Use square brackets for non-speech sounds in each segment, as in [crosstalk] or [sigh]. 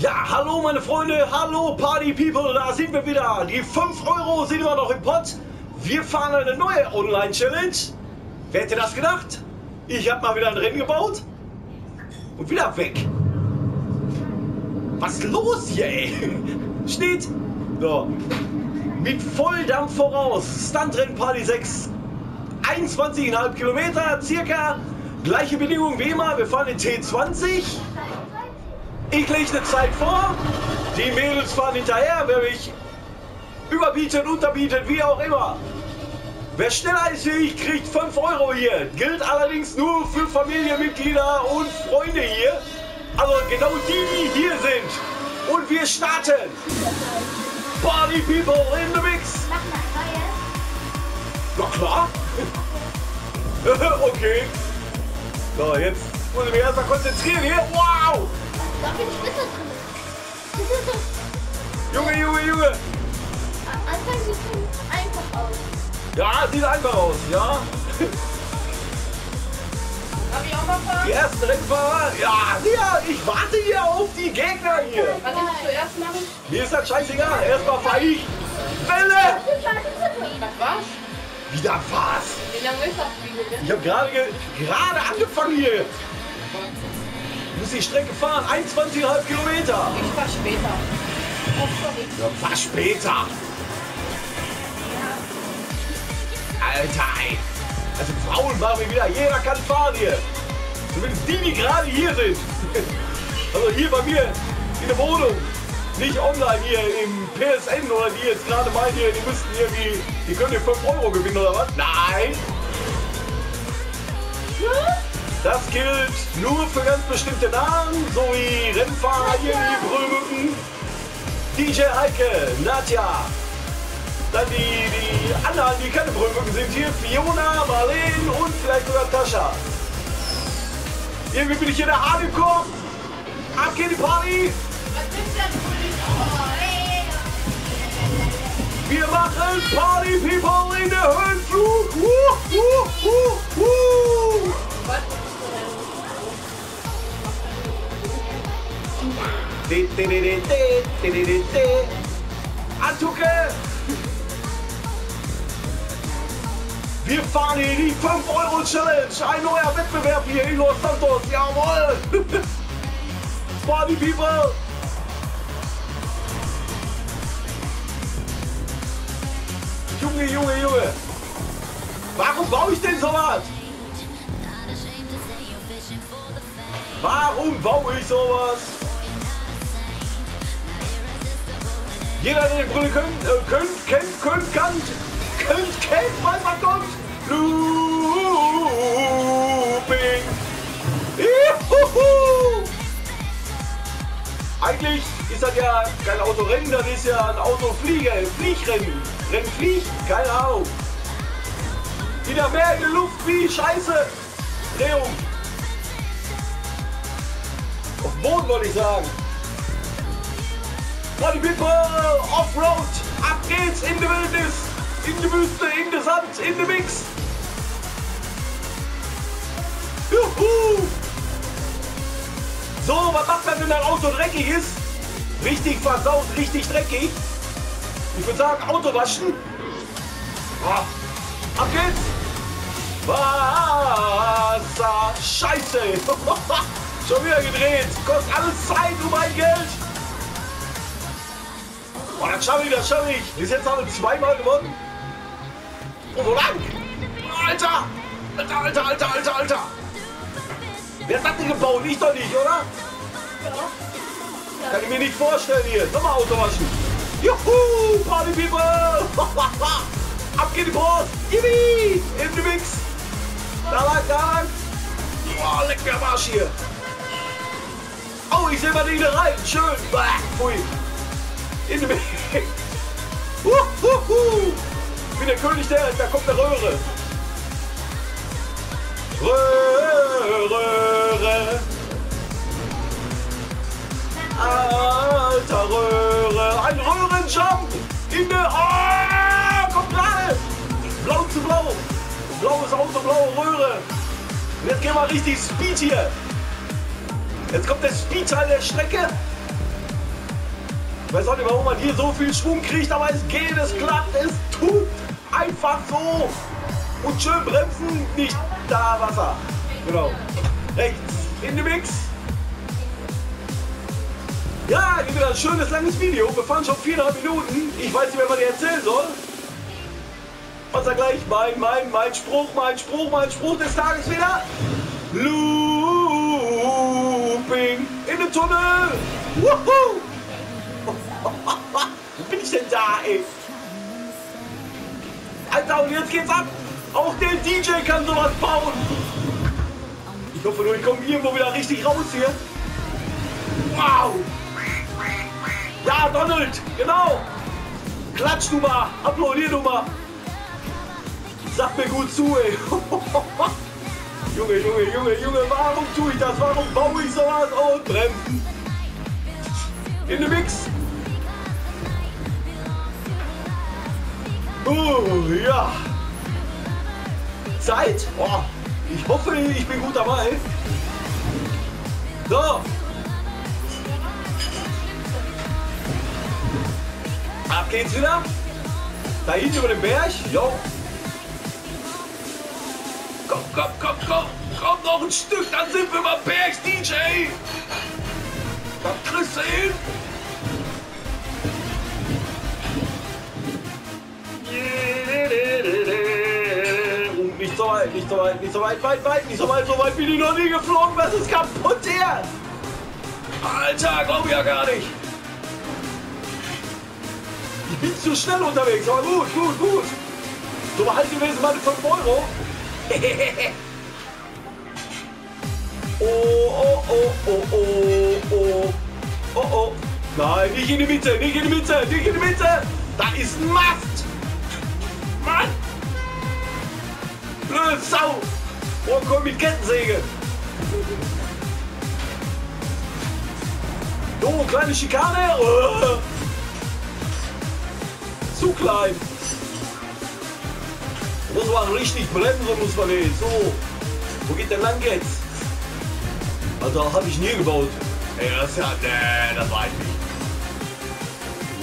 Ja, hallo meine Freunde, hallo Party People, da sind wir wieder. Die 5 Euro sind immer noch im Pott. Wir fahren eine neue Online-Challenge. Wer hätte das gedacht? Ich habe mal wieder ein Rennen gebaut und wieder weg. Was ist los hier, ey? [laughs] Steht so, mit Volldampf voraus. Stuntrennen Party 6. 21,5 Kilometer circa. Gleiche Bedingungen wie immer. Wir fahren in T20. Ich lege eine Zeit vor. Die Mädels fahren hinterher. Wer mich überbietet, unterbietet, wie auch immer. Wer schneller ist wie ich, kriegt 5 Euro hier. Gilt allerdings nur für Familienmitglieder und Freunde hier. Also genau die, die hier sind. Und wir starten. Party People in the Mix. Na klar. [laughs] okay. So, jetzt muss ich mich erstmal konzentrieren hier. Wow. Da bin ich besser drin. [laughs] Junge, Junge, Junge. Anfang sieht es einfach aus. Ja, sieht einfach aus, ja. Darf ich auch mal fahren? Die ersten Rennfahrer. Ja, ja, ich warte hier auf die Gegner hier. Was soll ich zuerst machen? Mir ist das scheißegal. Erstmal fahr ich. Welle. Was war's? Wieder was? Wie lange ist das Video? Ich habe gerade ge- gerade angefangen hier. Muss die Strecke fahren. 21,5 Kilometer. Ich fahr später. Oh, sorry. Ja, fahr später. Alter, ey. Also Frauen machen wir wieder. Jeder kann fahren hier. Zumindest die, die gerade hier sind. [laughs] Also hier bei mir in der Wohnung. Nicht online hier im PSN oder die jetzt gerade meinen hier, die müssten irgendwie, die können hier 5 Euro gewinnen oder was? Nein. Das gilt nur für ganz bestimmte Namen, so wie Rennfahrer in Brücken. DJ Heike, Nadja, dann die, die anderen, die keine Brücken sind hier, Fiona, Marlene und vielleicht sogar Tascha. Irgendwie bin ich hier der Hardcore. Ab geht die Party. Wir machen Party People in der Höhenflug. Wuh, wuh, wuh, Antuke! Wir fahren hier die 5-Euro-Challenge. Ein neuer Wettbewerb hier in Los Santos. Jawohl! [laughs] Party People! Junge, Junge, Junge! Warum baue ich denn sowas? Warum baue ich sowas? Jeder, der Brille könnt, äh, könnt, kennt, könnt, kannt, könnt, kennt, weiß was kommt. Looping. Juhu. Eigentlich ist das ja kein Autorennen, das ist ja ein Autoflieger, Fliegrennen. Rennen, Flieg, keine Ahnung. Wieder mehr in der Luft wie Scheiße. Drehung. Auf Boden wollte ich sagen. Party People, Offroad, ab geht's in die Wildnis, in die Wüste, in den Sand, in den Mix. Juhu! So, was macht man, wenn dein Auto dreckig ist? Richtig versaut, richtig dreckig. Ich würde sagen, Auto waschen. Ah, ab geht's! Wasser, Scheiße! [laughs] Schon wieder gedreht, kostet alles Zeit und mein Geld. Oh, das schaffe ich, das schaffe ich. Bis jetzt haben wir zweimal gewonnen. Und wo lang? Alter! Alter, Alter, Alter, Alter, Alter! Wer hat das denn gebaut? Ich doch nicht, oder? Kann ich mir nicht vorstellen hier. Nochmal Auto waschen. Juhu! Party People! [laughs] Ab geht die Post! Yippie! In den Mix! Da lang, da lang! Boah, lecker Marsch hier! Oh, ich sehe mal die da rein. Schön. Bah, pfui. In den Mix. Uhuhu. Ich bin der König der, da kommt eine Röhre. Röhre. Alter Röhre. Ein Röhrenjump. In der... Oh, kommt gerade. Blau zu blau. Blaues Auto, blaue Röhre. Und jetzt gehen wir richtig Speed hier. Jetzt kommt der Speedteil der Strecke. Weiß auch nicht, warum man hier so viel Schwung kriegt, aber es geht, es klappt, es tut einfach so. Und schön bremsen, nicht da Wasser. Genau. Rechts in den Mix. Ja, wieder ein schönes langes Video. Wir fahren schon viereinhalb Minuten. Ich weiß nicht mehr, was ich erzählen soll. Was er gleich mein, mein, mein Spruch, mein Spruch, mein Spruch des Tages wieder. Looping in den Tunnel. Wuhu! Wo bin ich denn da, ey? Alter, und jetzt geht's ab. Auch der DJ kann sowas bauen. Ich hoffe nur, ich komme irgendwo wieder richtig raus hier. Wow! Ja, Donald, genau. Klatsch du mal, applaudier du mal. Sag mir gut zu, ey. [laughs] Junge, Junge, Junge, Junge, warum tue ich das? Warum baue ich sowas? Und bremsen. In den Mix. Oh, ja. Zeit. Oh, ich hoffe, ich bin gut dabei. So. Ab geht's wieder. Da hinten über den Berg. Jo. Komm, komm, komm, komm. Komm noch ein Stück, dann sind wir beim Berg, so weit, nicht so weit, weit, weit, nicht so weit, so weit bin ich noch nie geflogen. Was ist kaputt hier? Alter, glaub ich ja gar nicht. Ich bin zu schnell unterwegs, aber gut, gut, gut. So behalt gewesen meine 5 Euro. [laughs] oh, oh, oh, oh, oh, oh, oh, oh. Nein, nicht in die Mitte, nicht in die Mitte, nicht in die Mitte. Da ist Mast. Blöde Sau. Oh, komm mit Kettensäge. Oh, kleine Schikane. Oh. [laughs] Zu klein. Muss man richtig bremsen, muss man nicht. So. Wo geht denn lang jetzt? Also habe ich nie gebaut. Ey, das ist ja. Nee, das war ich nicht.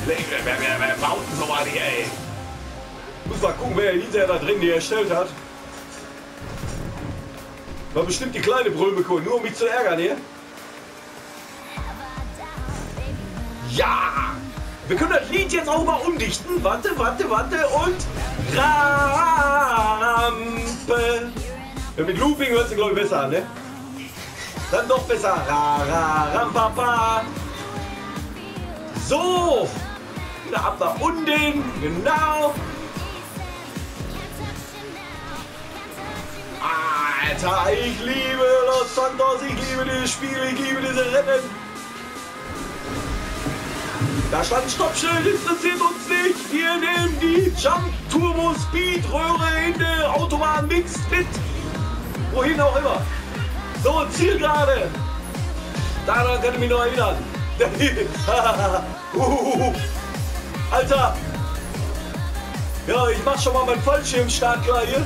Wer, wer, wer baut denn so was hier, ey? Muss mal gucken, wer hinterher da drin die erstellt hat. War bestimmt die kleine Brüllbekohl, nur um mich zu ärgern hier. Ja! Wir können das Lied jetzt auch mal umdichten. Warte, warte, warte und Rampe. Ja, mit Looping hört sich glaube ich besser an, ne? Dann doch besser. Ra, ra, ram, pa, pa. So. Wieder ab nach unten. Genau. Alter, ich liebe Los Santos. Ich liebe dieses Spiel. Ich liebe diese Rennen. Da stand ein Stoppschild, interessiert uns nicht. Wir nehmen die Jump Turbo Speed Röhre in der Autobahn Mix mit. Wohin auch immer. So, Zielgerade. Daran kann ich mich noch erinnern. [laughs] Alter. Ja, ich mach schon mal meinen Fallschirmstart klar hier.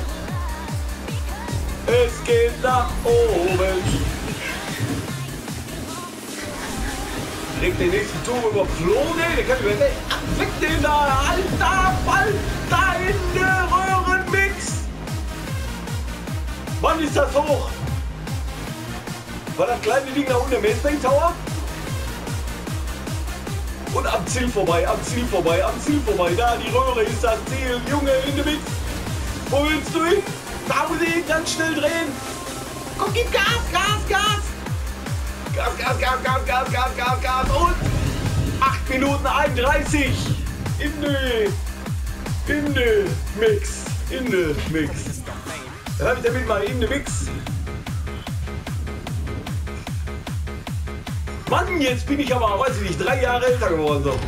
Es geht nach oben. Direkt den nächsten Turm überflogen. Der kann über den Weg den da. Alter, Fall da in der Röhrenmix. Mann, ist das hoch. War das kleine Ding da unten im Main Tower? Und am Ziel vorbei, am Ziel vorbei, am Ziel vorbei. Da, die Röhre ist das Ziel. Junge, in der Mix. Wo willst du hin? Ich ganz schnell drehen. Komm, gib Gas, Gas, Gas. Gas, Gas, Gas, Gas, Gas, Gas, Gas, Gas. Und 8 Minuten 31. In den, in den Mix. In den Mix. Dann habe ich damit mal in den Mix. Mann, jetzt bin ich aber, weiß ich nicht, drei Jahre älter geworden. So.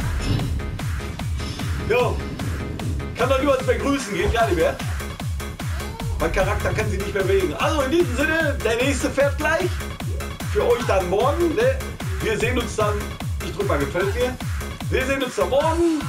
Jo. Kann doch niemand mehr grüßen, geht gar nicht mehr. Mein Charakter kann sich nicht mehr bewegen. Also in diesem Sinne, der nächste fährt gleich. Für euch dann morgen. Ne? Wir sehen uns dann. Ich drück mal gefällt mir. Wir sehen uns dann morgen.